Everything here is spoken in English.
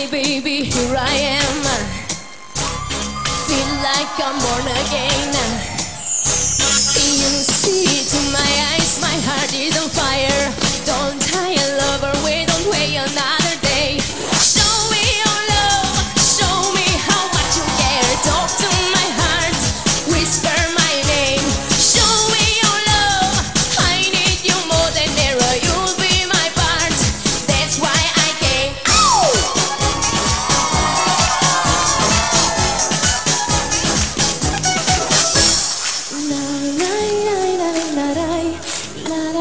my baby, here I am. Feel like I'm born again.